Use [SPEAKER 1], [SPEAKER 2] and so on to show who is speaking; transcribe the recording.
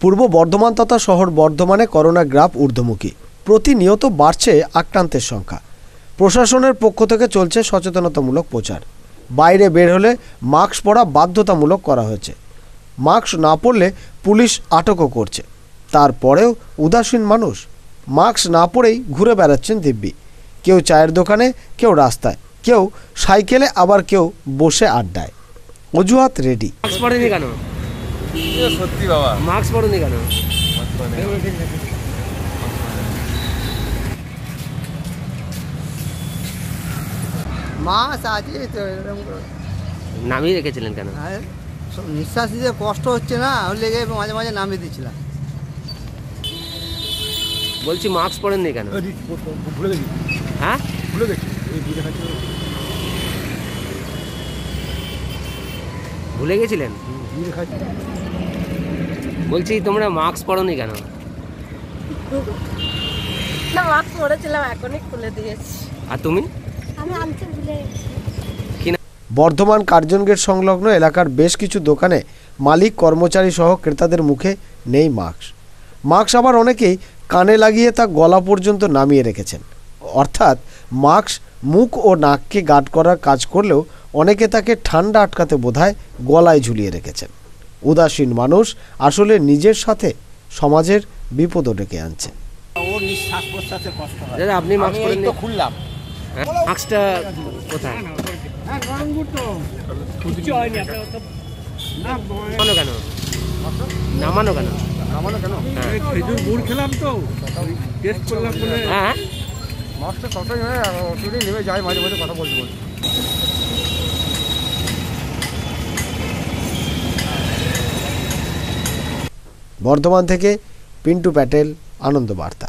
[SPEAKER 1] পূর্ব বর্ধমান তথা শহর বর্ধমানে করোনা গ্রাফ ঊর্ধ্বমুখী। প্রতিনিয়ত বাড়ছে আক্রান্তের সংখ্যা। প্রশাসনের পক্ষ থেকে চলছে সচেতনতামূলক প্রচার। বাইরে বের হলে মাস্ক পরা বাধ্যতামূলক করা হয়েছে। মাস্ক না পরলে পুলিশ আটকও করছে। তারপরেও উদাসীন মানুষ। মাস্ক না পরেই ঘুরে বেড়াচ্ছেন দিব্যি। কেউ চায়ের দোকানে, কেউ রাস্তায়, কেউ সাইকেলে, আবার কেউ বসে আড্ডায়। অজুহাত রেডি
[SPEAKER 2] মাস্ক পরেনি কেন
[SPEAKER 3] এ সত্যি বাবা।
[SPEAKER 2] মাস্ক পরেনি কেন?
[SPEAKER 4] মাছ আছে তো এরকম
[SPEAKER 2] নামিয়ে রেখেছিলেন কেন?
[SPEAKER 4] আর সব নিঃশ্বাস দিতে কষ্ট হচ্ছে না ওর লেগে মাঝে মাঝে নামিয়ে দিচ্ছিলাম
[SPEAKER 2] বলছি মাস্ক পরেননি কেন?
[SPEAKER 3] ভুলে গেছি।
[SPEAKER 2] হ্যাঁ?
[SPEAKER 3] ভুলে গেছি।
[SPEAKER 2] ভুলে গেছিলেন? বলছি তোমরা মাস্ক পরনি কেন?
[SPEAKER 5] না মাস্ক পরেছিলাম এখনই খুলে দিয়েছি।
[SPEAKER 2] আর তুমি?
[SPEAKER 5] আমি আনতে ভুলে গেছি।
[SPEAKER 1] বর্ধমান কার্জন গেট সংলগ্ন এলাকার বেশ কিছু দোকানে মালিক কর্মচারী সহ ক্রেতাদের মুখে নেই মাস্ক মাস্ক আবার অনেকেই কানে লাগিয়ে তা গলা পর্যন্ত নামিয়ে রেখেছেন। অর্থাৎ মাস্ক মুখ ও নাককে গার্ড করার কাজ করলেও অনেকে তাকে ঠান্ডা আটকাতে বোধহয় গলায় ঝুলিয়ে রেখেছেন। উদাসীন মানুষ আসলে নিজের সাথে সমাজের বিপদও ডেকে আনছে
[SPEAKER 2] আপনি
[SPEAKER 4] খুললাম।
[SPEAKER 2] হ্যাঁ? মাস্কটা কোথায়? নামানো কেন? নামানো কেন?
[SPEAKER 3] নামানো কেন?
[SPEAKER 2] হ্যাঁ।
[SPEAKER 6] খেজুর গুড় খেলাম তো। টেস্ট করলাম
[SPEAKER 2] হ্যাঁ
[SPEAKER 3] মাছটা সবটাই হয় আর অসুবিধে নেমে যায় মাঝে মাঝে কথা বলতে বলতে।
[SPEAKER 1] বর্ধমান থেকে পিন্টু প্যাটেল আনন্দ বার্তা